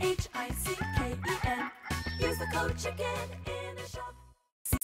C-H-I-C-K-E-N. Use the code chicken in shop.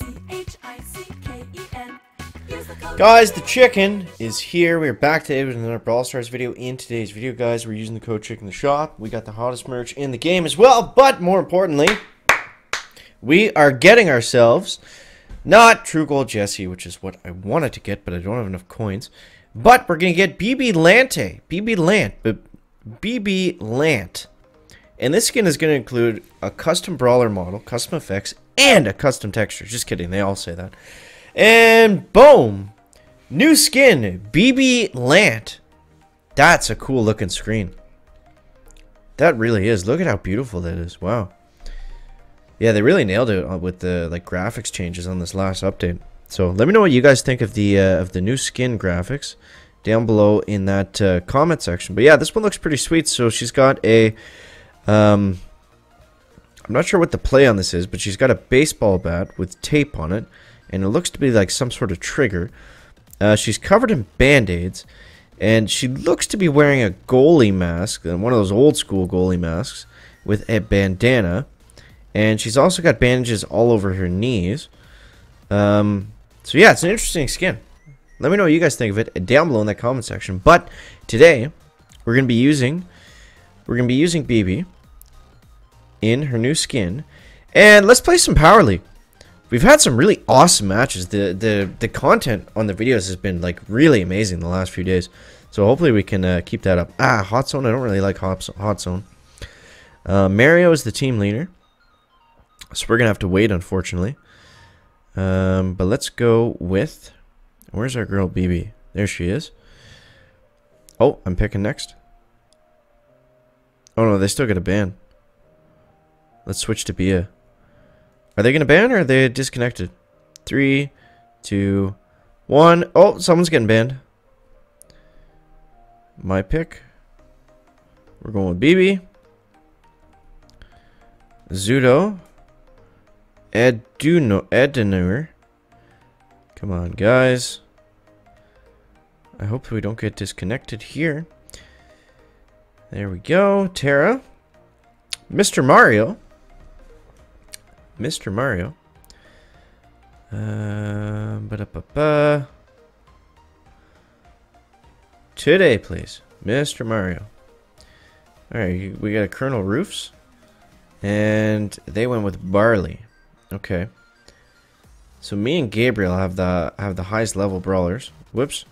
C-H-I-C-K-E-N. The Guys, the chicken is here. We're back today with another Brawl Stars video. In today's video, guys, we're using the code chicken in the shop. We got the hottest merch in the game as well, but more importantly, we are getting ourselves not True Gold Jessie, which is what I wanted to get, but I don't have enough coins. But we're gonna get Bibilante, BB Lant, Bibilante, and this skin is gonna include a custom brawler model, custom effects, and a custom texture. Just kidding, they all say that. And boom, new skin, Bibilante. That's a cool looking screen. That really is. Look at how beautiful that is. Wow. Yeah, they really nailed it uh, with the like graphics changes on this last update. So let me know what you guys think of the uh, of the new skin graphics down below in that uh, comment section. But yeah, this one looks pretty sweet. So she's got a, um, I'm not sure what the play on this is, but she's got a baseball bat with tape on it, and it looks to be like some sort of trigger. Uh, she's covered in band-aids, and she looks to be wearing a goalie mask, one of those old school goalie masks, with a bandana. And she's also got bandages all over her knees. Um, so yeah, it's an interesting skin. Let me know what you guys think of it down below in that comment section. But today, we're gonna be using we're gonna be using Bibi in her new skin, and let's play some Power League. We've had some really awesome matches. The the the content on the videos has been like really amazing the last few days. So hopefully we can uh, keep that up. Ah, Hot Zone. I don't really like Hot, hot Zone. Uh, Mario is the team leader, so we're gonna have to wait, unfortunately. Um, but let's go with Where's our girl Bibi? There she is. Oh, I'm picking next. Oh no, they still get a ban. Let's switch to Bea. Are they gonna ban or are they disconnected? Three, two, one. Oh, someone's getting banned. My pick. We're going with Bibi. Zudo. Eduno Edenur. Come on, guys. I hope we don't get disconnected here. There we go. Terra. Mr. Mario. Mr. Mario. Uh. Today, please. Mr. Mario. Alright, we got a Colonel Ruffs. And they went with Barley. Okay. So me and Gabriel have the have the highest level brawlers. Whoops.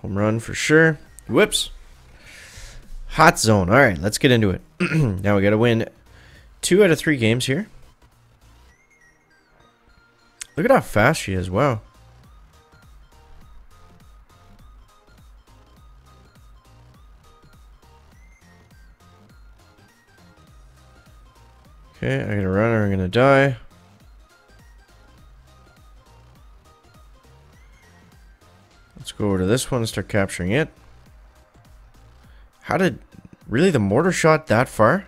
Home run for sure. Whoops. Hot zone. All right, let's get into it. now we got to win two out of three games here. Look at how fast she is. Wow. Okay, I'm gonna run or I'm gonna die. Let's go over to this one and start capturing it. How did... Really, the mortar shot that far?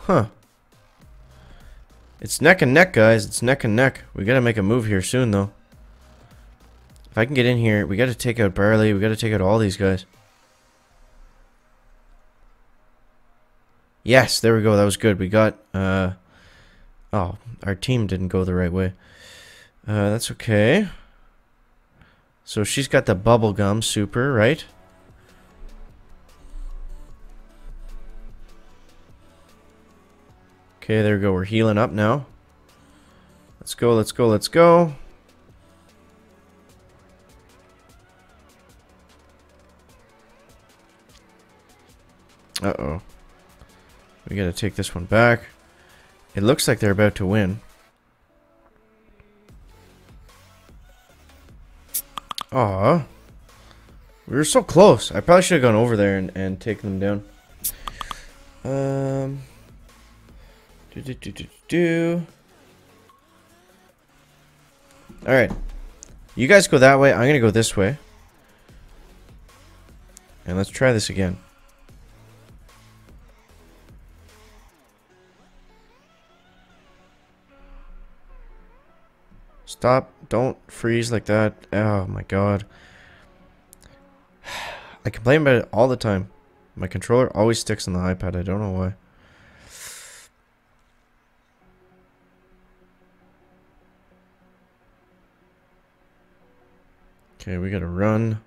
Huh. It's neck and neck, guys. It's neck and neck. We gotta make a move here soon, though. If I can get in here, we gotta take out Barley. We gotta take out all these guys. Yes, there we go. That was good. We got, uh... Oh, our team didn't go the right way. Uh, that's okay. So she's got the bubblegum super, right? Okay, there we go. We're healing up now. Let's go, let's go, let's go. Uh-oh. We gotta take this one back. It looks like they're about to win. Aw. We were so close. I probably should have gone over there and, and taken them down. Um. Do, do, do, do, do. Alright. You guys go that way. I'm going to go this way. And let's try this again. Stop. Don't freeze like that. Oh my god. I complain about it all the time. My controller always sticks on the iPad. I don't know why. Okay, we gotta run.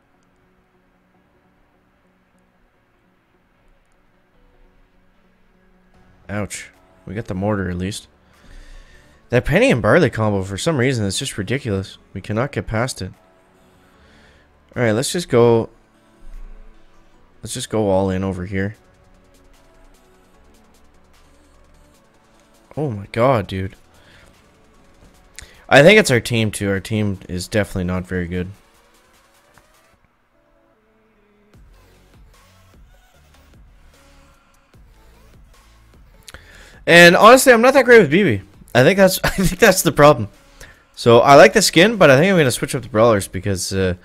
Ouch. We got the mortar at least. That penny and barley combo, for some reason, is just ridiculous. We cannot get past it. Alright, let's just go... Let's just go all in over here. Oh my god, dude. I think it's our team, too. Our team is definitely not very good. And honestly, I'm not that great with Bibi. I think that's I think that's the problem. So I like the skin, but I think I'm gonna switch up the brawlers because uh,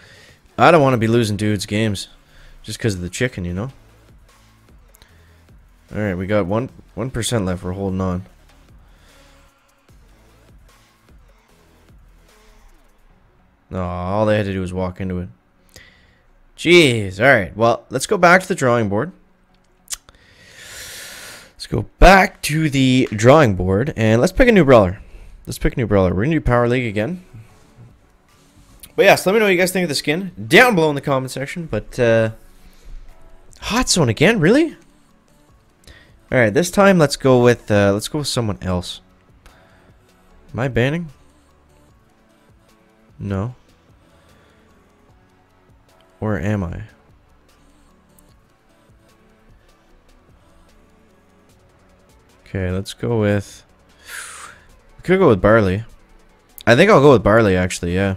I don't want to be losing dudes games just because of the chicken, you know. All right, we got one one percent left. We're holding on. No, all they had to do was walk into it. Jeez. All right. Well, let's go back to the drawing board. Go back to the drawing board and let's pick a new brawler. Let's pick a new brawler. We're gonna do Power League again. But yes, let me know what you guys think of the skin down below in the comment section. But uh, Hot Zone again, really? All right, this time let's go with uh, let's go with someone else. Am I banning? No. Or am I? Okay, let's go with... We could go with Barley. I think I'll go with Barley, actually, yeah.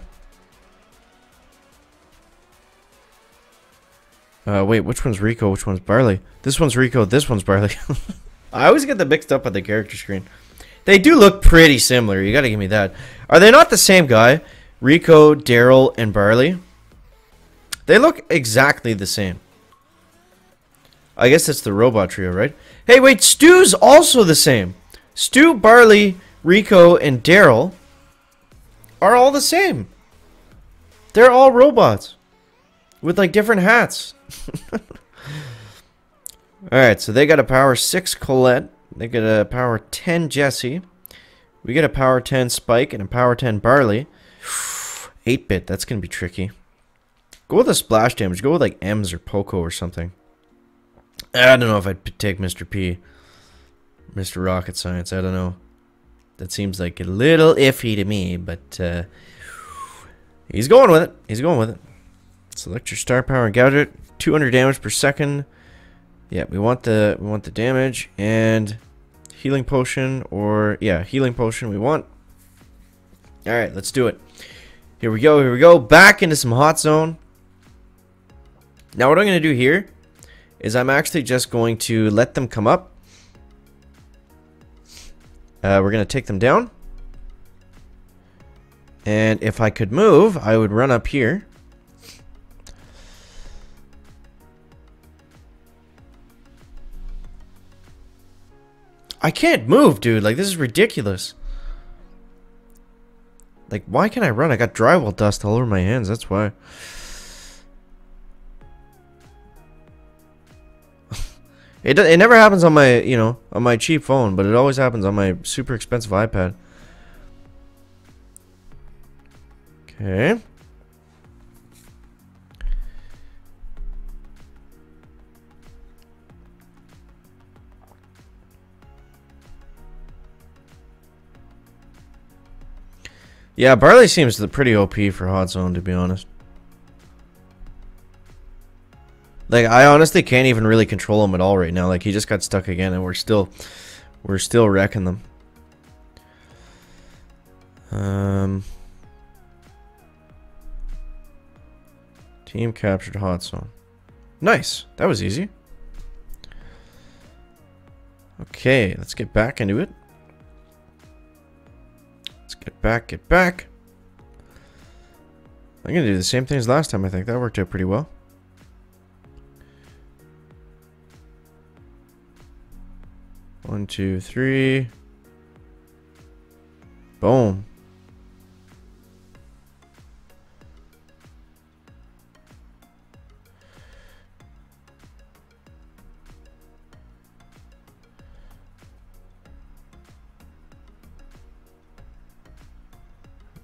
Uh, wait, which one's Rico? Which one's Barley? This one's Rico, this one's Barley. I always get them mixed up on the character screen. They do look pretty similar, you gotta give me that. Are they not the same guy? Rico, Darryl, and Barley? They look exactly the same. I guess it's the robot trio, right? Hey, wait, Stu's also the same. Stu, Barley, Rico, and Darryl are all the same. They're all robots with like different hats. Alright, so they got a power 6 Colette. They got a power 10 Jessie. We get a power 10 Spike and a power 10 Barley. 8-bit, that's going to be tricky. Go with a splash damage. Go with like Emz or Poco or something. I don't know if I'd take Mr. P. Mr. Rocket Science, I don't know. That seems like a little iffy to me, but uh, he's going with it. He's going with it. Select your star power gadget. 200 damage per second. Yeah, we want the we want the damage and healing potion or yeah, healing potion we want. All right, let's do it. Here we go. Here we go. Back into some hot zone. Now what I'm going to do here is I'm actually just going to let them come up. Uh, we're going to take them down. And if I could move, I would run up here. I can't move, dude. Like, this is ridiculous. Like, why can I run? I got drywall dust all over my hands. That's why. It, it never happens on my, you know, on my cheap phone, but it always happens on my super expensive iPad. Okay. Yeah, Barley seems pretty OP for Hot Zone, to be honest. Like, I honestly can't even really control him at all right now. Like, he just got stuck again, and we're still, we're still wrecking them. Um, team captured Hot Zone. Nice. That was easy. Okay, let's get back into it. Let's get back, get back. I'm going to do the same thing as last time, I think. That worked out pretty well. One, two, three. Boom.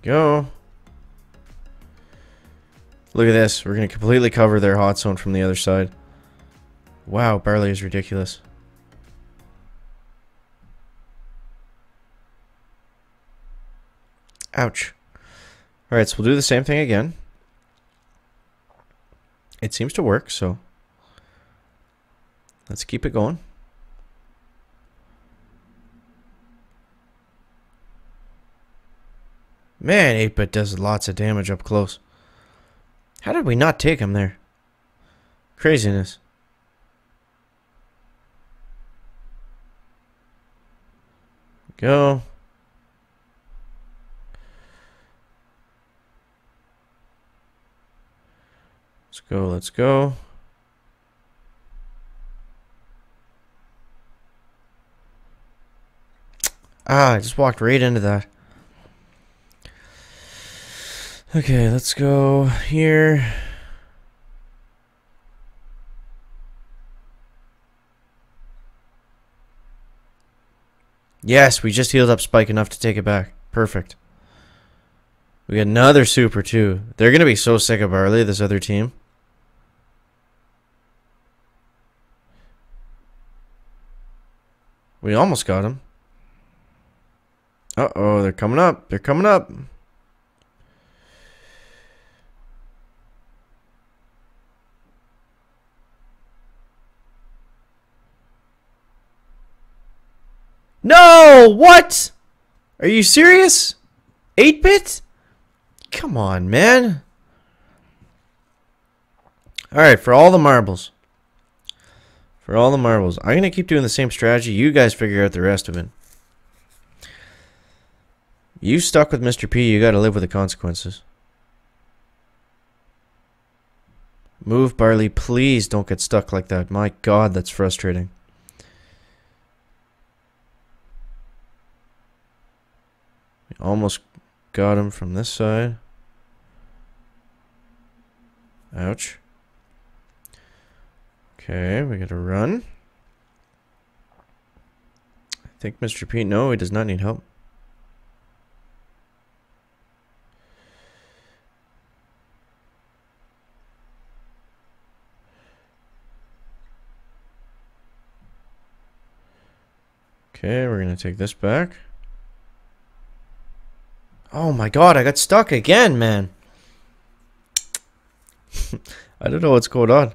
Go. Look at this. We're going to completely cover their hot zone from the other side. Wow, Barley is ridiculous. Ouch. Alright, so we'll do the same thing again. It seems to work, so let's keep it going. Man, 8-bit does lots of damage up close. How did we not take him there? Craziness. Go. Go, let's go. Ah, I just walked right into that. Okay, let's go here. Yes, we just healed up Spike enough to take it back. Perfect. We got another super too. They're gonna be so sick of Barley, this other team. We almost got him. Uh oh, they're coming up. They're coming up. No! What? Are you serious? 8 bit? Come on, man. Alright, for all the marbles. For all the marbles. I'm going to keep doing the same strategy. You guys figure out the rest of it. You stuck with Mr. P, you got to live with the consequences. Move, Barley. Please don't get stuck like that. My god, that's frustrating. We almost got him from this side. Ouch. Okay, we gotta run. I think Mr. P, no, he does not need help. Okay, we're gonna take this back. Oh my god, I got stuck again, man. I don't know what's going on.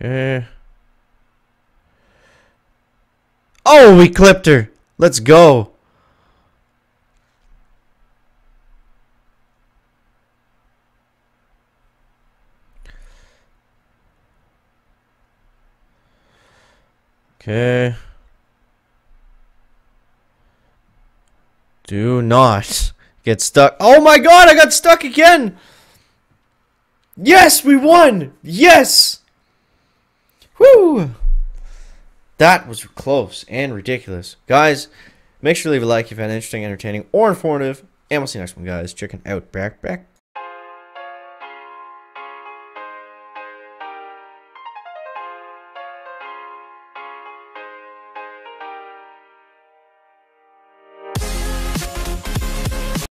Okay. Oh, we clipped her. Let's go. Okay. Do not get stuck. Oh my god, I got stuck again! Yes, we won! Yes! Woo! That was close and ridiculous. Guys, make sure to leave a like if you found it interesting, entertaining, or informative. And we'll see you next one, guys. Chicken out, back, back.